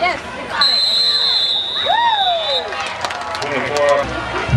Yes, you got it. Woo! 24.